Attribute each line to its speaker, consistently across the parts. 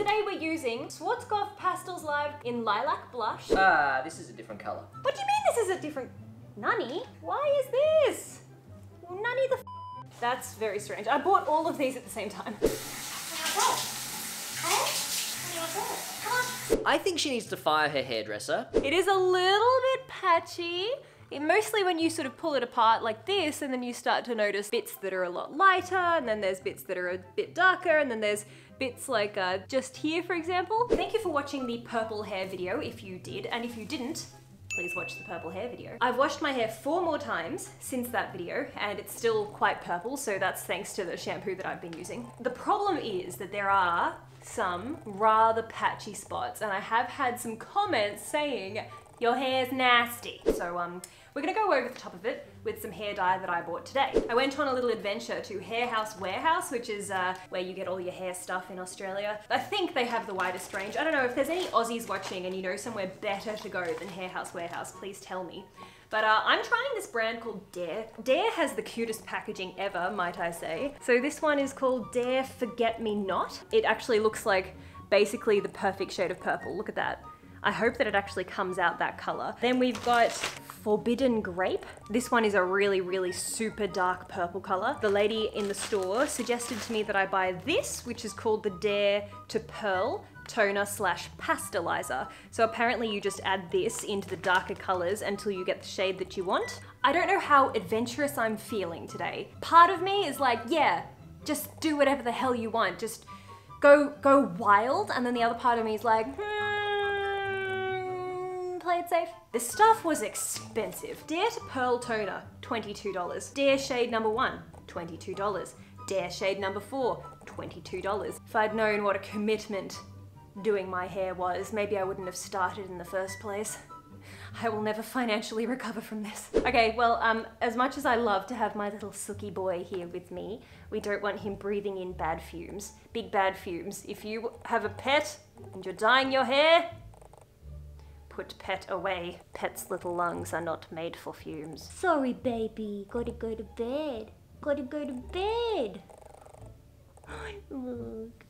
Speaker 1: Today we're using Schwarzkopf Pastels Live in Lilac Blush.
Speaker 2: Ah, this is a different colour.
Speaker 1: What do you mean this is a different... Nani? Why is this? Nani the f- That's very strange. I bought all of these at the same time.
Speaker 2: I think she needs to fire her hairdresser.
Speaker 1: It is a little bit patchy. It, mostly when you sort of pull it apart like this and then you start to notice bits that are a lot lighter and then there's bits that are a bit darker and then there's bits like uh, just here for example. Thank you for watching the purple hair video if you did and if you didn't, please watch the purple hair video. I've washed my hair four more times since that video and it's still quite purple so that's thanks to the shampoo that I've been using. The problem is that there are some rather patchy spots and I have had some comments saying your hair's nasty. So um, we're gonna go over the top of it with some hair dye that I bought today. I went on a little adventure to Hairhouse Warehouse, which is uh, where you get all your hair stuff in Australia. I think they have the widest range. I don't know if there's any Aussies watching and you know somewhere better to go than Hairhouse Warehouse, please tell me. But uh, I'm trying this brand called Dare. Dare has the cutest packaging ever, might I say. So this one is called Dare Forget Me Not. It actually looks like basically the perfect shade of purple. Look at that. I hope that it actually comes out that color. Then we've got Forbidden Grape. This one is a really, really super dark purple color. The lady in the store suggested to me that I buy this, which is called the Dare to Pearl toner slash pastelizer. So apparently you just add this into the darker colors until you get the shade that you want. I don't know how adventurous I'm feeling today. Part of me is like, yeah, just do whatever the hell you want. Just go, go wild. And then the other part of me is like, hmm, play it safe. This stuff was expensive. Dare to Pearl Toner, $22. Dare Shade number one, $22. Dare Shade number four, $22. If I'd known what a commitment doing my hair was, maybe I wouldn't have started in the first place. I will never financially recover from this. Okay, well, um, as much as I love to have my little Suki boy here with me, we don't want him breathing in bad fumes. Big bad fumes. If you have a pet and you're dyeing your hair, put pet away. Pet's little lungs are not made for fumes.
Speaker 3: Sorry, baby. Gotta go to bed. Gotta go to bed. Look.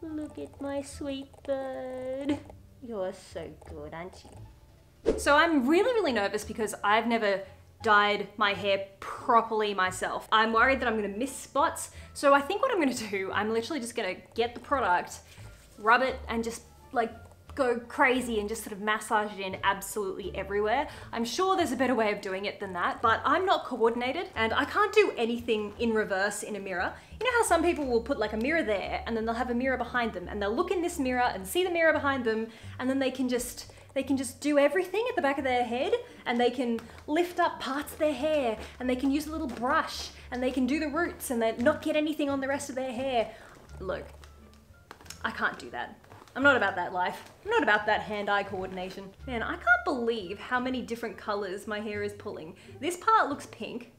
Speaker 3: Look at my sweet bird. You're so good, aren't you?
Speaker 1: So I'm really, really nervous because I've never dyed my hair properly myself. I'm worried that I'm gonna miss spots. So I think what I'm gonna do, I'm literally just gonna get the product, rub it, and just like go crazy and just sort of massage it in absolutely everywhere. I'm sure there's a better way of doing it than that, but I'm not coordinated and I can't do anything in reverse in a mirror. You know how some people will put like a mirror there and then they'll have a mirror behind them and they'll look in this mirror and see the mirror behind them and then they can just they can just do everything at the back of their head and they can lift up parts of their hair and they can use a little brush and they can do the roots and then not get anything on the rest of their hair. Look, I can't do that. I'm not about that life. I'm not about that hand-eye coordination. Man, I can't believe how many different colors my hair is pulling. This part looks pink.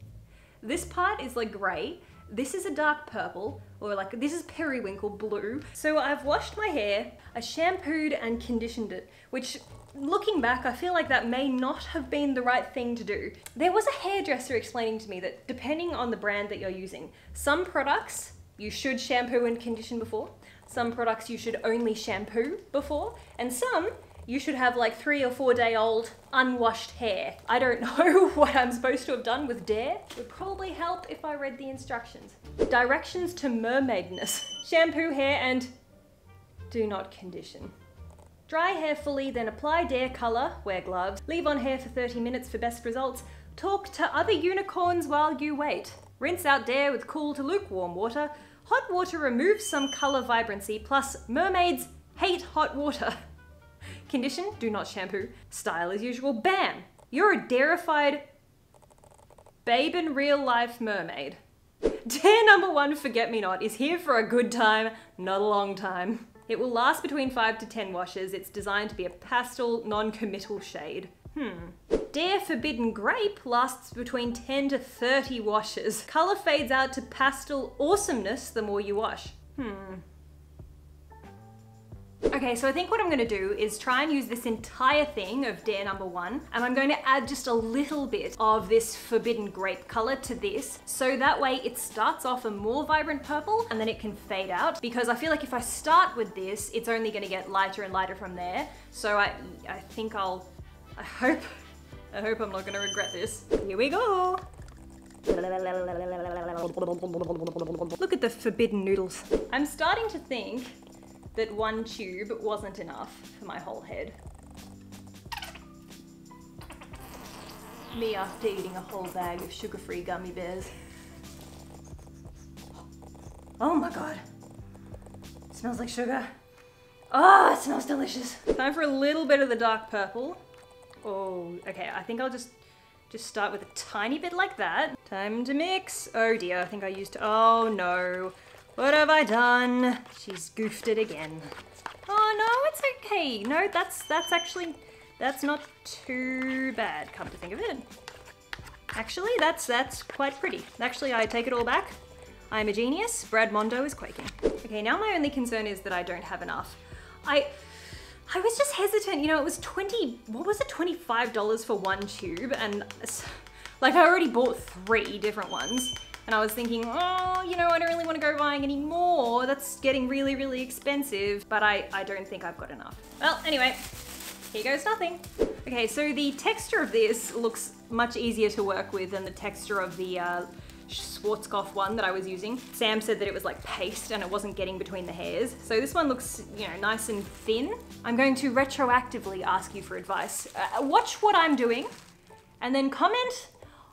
Speaker 1: This part is like gray. This is a dark purple, or like, this is periwinkle blue. So I've washed my hair, I shampooed and conditioned it, which looking back, I feel like that may not have been the right thing to do. There was a hairdresser explaining to me that depending on the brand that you're using, some products you should shampoo and condition before, some products you should only shampoo before, and some you should have like three or four day old unwashed hair. I don't know what I'm supposed to have done with Dare. It would probably help if I read the instructions. Directions to mermaidness. Shampoo hair and do not condition. Dry hair fully, then apply Dare color, wear gloves, leave on hair for 30 minutes for best results, talk to other unicorns while you wait. Rinse out Dare with cool to lukewarm water, Hot water removes some color vibrancy, plus mermaids hate hot water. Condition, do not shampoo. Style as usual, bam! You're a darified babe in real life mermaid. Dare number one, Forget Me Not, is here for a good time, not a long time. It will last between 5 to 10 washes. It's designed to be a pastel, non-committal shade. Hmm. Dare Forbidden Grape lasts between 10 to 30 washes. Colour fades out to pastel awesomeness the more you wash. Hmm. Okay, so I think what I'm gonna do is try and use this entire thing of dare number one, and I'm going to add just a little bit of this forbidden grape color to this, so that way it starts off a more vibrant purple and then it can fade out, because I feel like if I start with this, it's only gonna get lighter and lighter from there. So I, I think I'll, I hope, I hope I'm not gonna regret this. Here we go. Look at the forbidden noodles. I'm starting to think that one tube wasn't enough for my whole head. Me after eating a whole bag of sugar-free gummy bears. Oh my god. It smells like sugar. Oh, it smells delicious. Time for a little bit of the dark purple. Oh, okay, I think I'll just just start with a tiny bit like that. Time to mix. Oh dear, I think I used, oh no. What have I done? She's goofed it again. Oh no, it's okay. No, that's, that's actually, that's not too bad, come to think of it. Actually, that's, that's quite pretty. Actually, I take it all back. I'm a genius. Brad Mondo is quaking. Okay, now my only concern is that I don't have enough. I, I was just hesitant, you know, it was 20, what was it, $25 for one tube, and like I already bought three different ones, and I was thinking, oh, you know, I don't really want to go buying any more, that's getting really, really expensive, but I, I don't think I've got enough. Well, anyway, here goes nothing. Okay, so the texture of this looks much easier to work with than the texture of the uh, Schwarzkopf one that I was using. Sam said that it was like paste and it wasn't getting between the hairs. So this one looks, you know, nice and thin. I'm going to retroactively ask you for advice. Uh, watch what I'm doing and then comment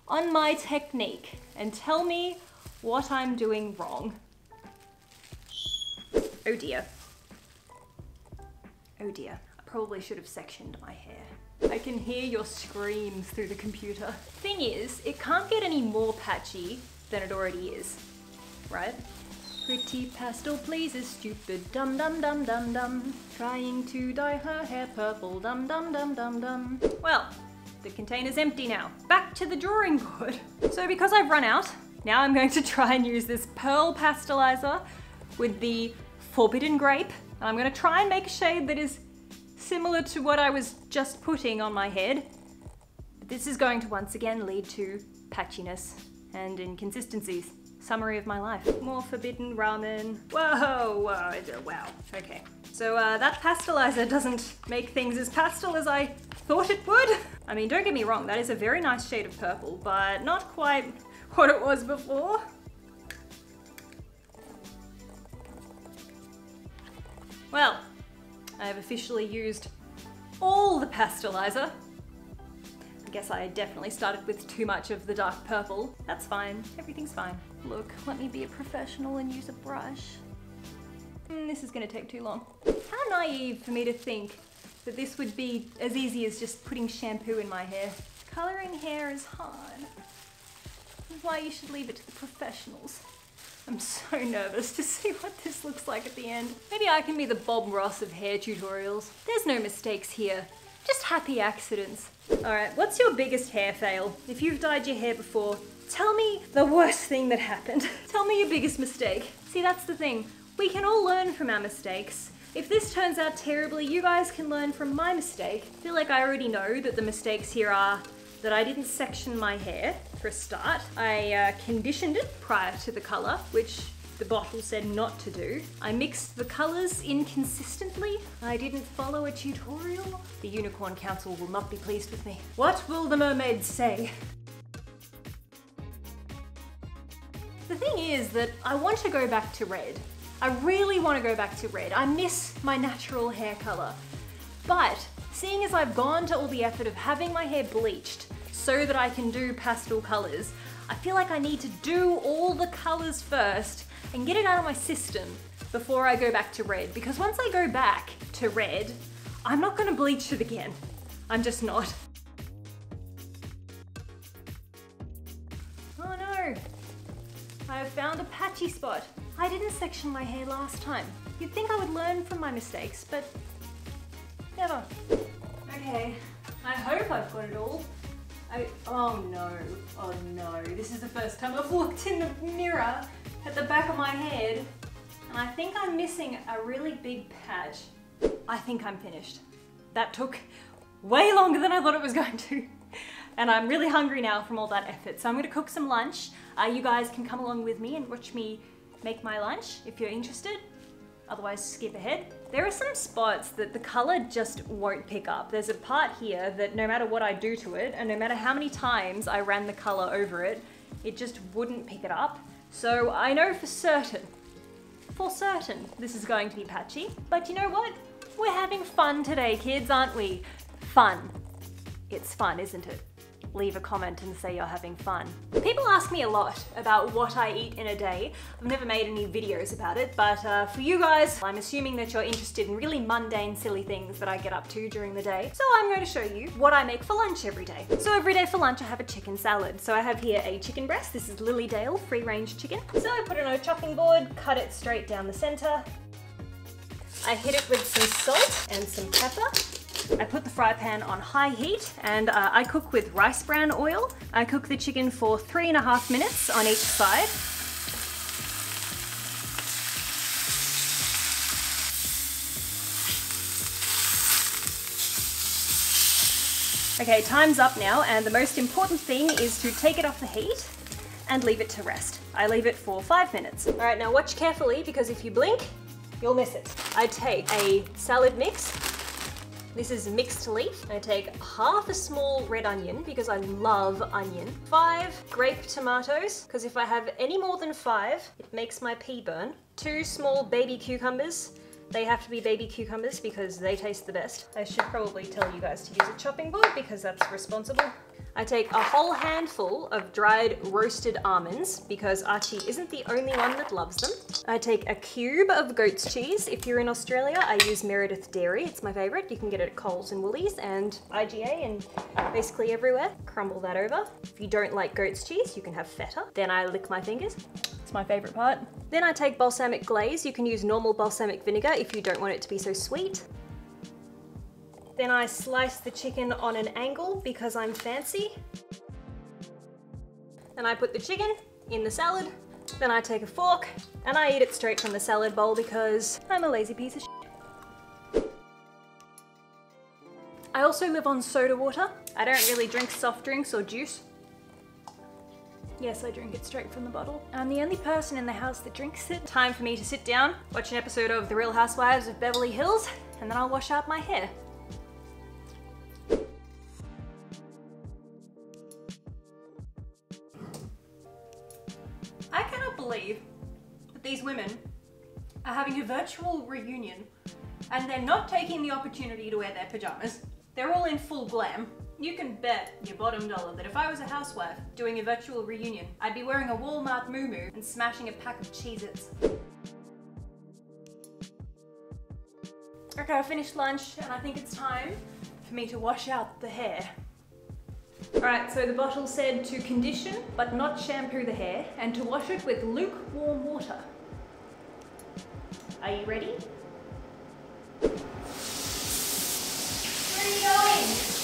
Speaker 1: on my technique and tell me what I'm doing wrong. Oh dear. Oh dear. I probably should have sectioned my hair. I can hear your screams through the computer. Thing is, it can't get any more patchy than it already is, right? Pretty pastel pleases stupid dum dum dum dum dum. Trying to dye her hair purple dum dum dum dum dum. Well, the container's empty now. Back to the drawing board. So because I've run out, now I'm going to try and use this pearl pastelizer with the forbidden grape. And I'm gonna try and make a shade that is similar to what I was just putting on my head. But this is going to once again lead to patchiness and inconsistencies. Summary of my life. More forbidden ramen. Whoa, whoa, wow, okay. So uh, that pastelizer doesn't make things as pastel as I thought it would. I mean, don't get me wrong, that is a very nice shade of purple, but not quite what it was before. Well, I have officially used all the pastelizer. I guess I definitely started with too much of the dark purple. That's fine, everything's fine. Look, let me be a professional and use a brush. Mm, this is gonna take too long. How naive for me to think that this would be as easy as just putting shampoo in my hair. Coloring hair is hard. That's why you should leave it to the professionals. I'm so nervous to see what this looks like at the end. Maybe I can be the Bob Ross of hair tutorials. There's no mistakes here, just happy accidents. All right, what's your biggest hair fail? If you've dyed your hair before, tell me the worst thing that happened. tell me your biggest mistake. See, that's the thing. We can all learn from our mistakes. If this turns out terribly, you guys can learn from my mistake. I feel like I already know that the mistakes here are that I didn't section my hair for a start. I uh, conditioned it prior to the colour, which the bottle said not to do. I mixed the colours inconsistently. I didn't follow a tutorial. The Unicorn Council will not be pleased with me. What will the mermaids say? The thing is that I want to go back to red. I really want to go back to red. I miss my natural hair colour. But seeing as I've gone to all the effort of having my hair bleached, so that I can do pastel colors. I feel like I need to do all the colors first and get it out of my system before I go back to red. Because once I go back to red, I'm not gonna bleach it again. I'm just not. Oh no, I have found a patchy spot. I didn't section my hair last time. You'd think I would learn from my mistakes, but never. Okay, I hope I've got it all. I, oh no, oh no. This is the first time I've looked in the mirror at the back of my head and I think I'm missing a really big patch I think I'm finished. That took way longer than I thought it was going to. And I'm really hungry now from all that effort. So I'm gonna cook some lunch. Uh, you guys can come along with me and watch me make my lunch if you're interested. Otherwise, skip ahead. There are some spots that the color just won't pick up. There's a part here that no matter what I do to it, and no matter how many times I ran the color over it, it just wouldn't pick it up. So I know for certain, for certain, this is going to be patchy. But you know what? We're having fun today, kids, aren't we? Fun. It's fun, isn't it? Leave a comment and say you're having fun. People ask me a lot about what I eat in a day. I've never made any videos about it, but uh, for you guys, I'm assuming that you're interested in really mundane, silly things that I get up to during the day. So I'm going to show you what I make for lunch every day. So every day for lunch, I have a chicken salad. So I have here a chicken breast. This is Lilydale free range chicken. So I put it on a chopping board, cut it straight down the center. I hit it with some salt and some pepper. I put the fry pan on high heat and uh, I cook with rice bran oil. I cook the chicken for three and a half minutes on each side. Okay, time's up now, and the most important thing is to take it off the heat and leave it to rest. I leave it for five minutes. All right, now watch carefully because if you blink, you'll miss it. I take a salad mix this is mixed leaf. I take half a small red onion because I love onion. Five grape tomatoes, because if I have any more than five, it makes my pea burn. Two small baby cucumbers. They have to be baby cucumbers because they taste the best. I should probably tell you guys to use a chopping board because that's responsible. I take a whole handful of dried roasted almonds because Archie isn't the only one that loves them. I take a cube of goat's cheese. If you're in Australia, I use Meredith Dairy. It's my favorite. You can get it at Coles and Woolies and IGA and basically everywhere. Crumble that over. If you don't like goat's cheese, you can have feta. Then I lick my fingers. It's my favorite part. Then I take balsamic glaze. You can use normal balsamic vinegar if you don't want it to be so sweet. Then I slice the chicken on an angle because I'm fancy. Then I put the chicken in the salad. Then I take a fork and I eat it straight from the salad bowl because I'm a lazy piece of shit. I also live on soda water. I don't really drink soft drinks or juice. Yes, I drink it straight from the bottle. I'm the only person in the house that drinks it. Time for me to sit down, watch an episode of The Real Housewives of Beverly Hills, and then I'll wash out my hair. Virtual reunion and they're not taking the opportunity to wear their pajamas. They're all in full glam. You can bet your bottom dollar that if I was a housewife doing a virtual reunion, I'd be wearing a Walmart moo and smashing a pack of Cheez-Its. Okay, I finished lunch and I think it's time for me to wash out the hair. Alright, so the bottle said to condition but not shampoo the hair and to wash it with lukewarm water. Are you ready? Where are you going?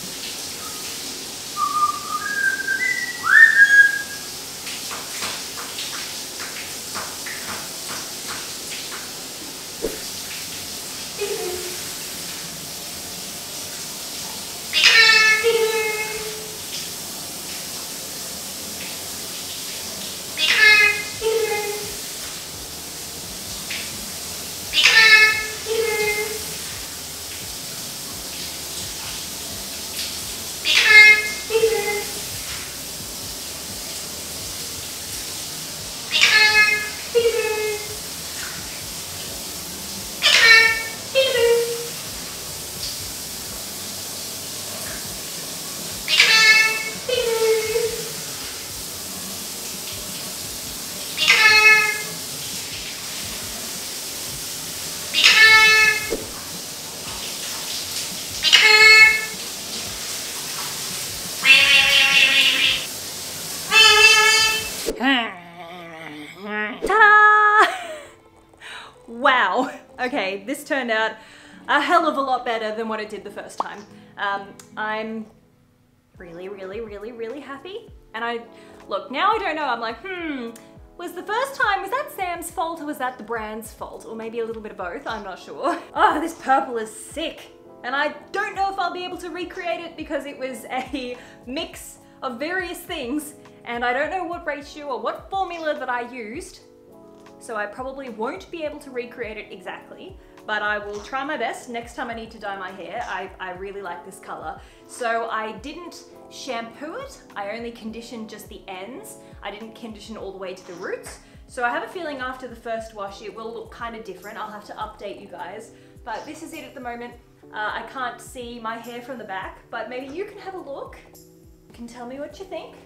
Speaker 1: okay, this turned out a hell of a lot better than what it did the first time. Um, I'm really, really, really, really happy. And I, look, now I don't know, I'm like, hmm, was the first time, was that Sam's fault or was that the brand's fault? Or maybe a little bit of both, I'm not sure. Oh, this purple is sick. And I don't know if I'll be able to recreate it because it was a mix of various things and I don't know what ratio or what formula that I used. So I probably won't be able to recreate it exactly, but I will try my best next time I need to dye my hair. I, I really like this color. So I didn't shampoo it. I only conditioned just the ends. I didn't condition all the way to the roots. So I have a feeling after the first wash, it will look kind of different. I'll have to update you guys, but this is it at the moment. Uh, I can't see my hair from the back, but maybe you can have a look. You can tell me what you think.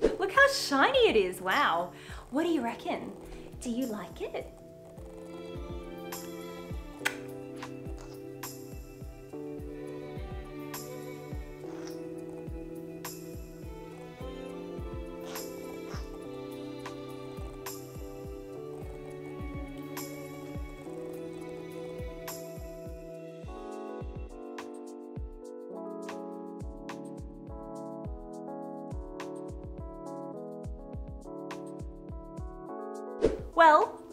Speaker 1: Look how shiny it is, wow. What do you reckon? Do you like it?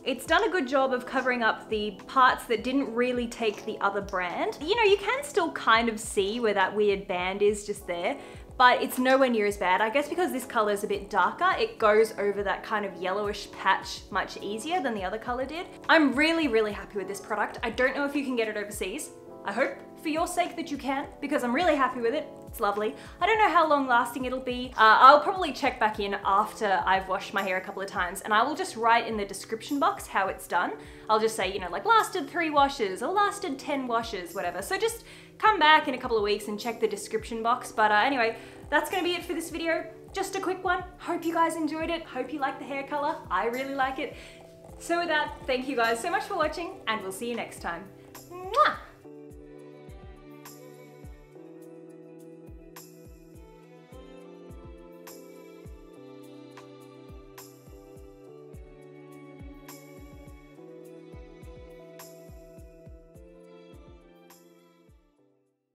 Speaker 1: It's done a good job of covering up the parts that didn't really take the other brand. You know, you can still kind of see where that weird band is just there, but it's nowhere near as bad. I guess because this color is a bit darker, it goes over that kind of yellowish patch much easier than the other color did. I'm really, really happy with this product. I don't know if you can get it overseas. I hope for your sake that you can, because I'm really happy with it. It's lovely. I don't know how long lasting it'll be. Uh, I'll probably check back in after I've washed my hair a couple of times and I will just write in the description box how it's done. I'll just say, you know, like lasted three washes or lasted 10 washes, whatever. So just come back in a couple of weeks and check the description box. But uh, anyway, that's gonna be it for this video. Just a quick one. Hope you guys enjoyed it. Hope you like the hair color. I really like it. So with that, thank you guys so much for watching and we'll see you next time. Mwah!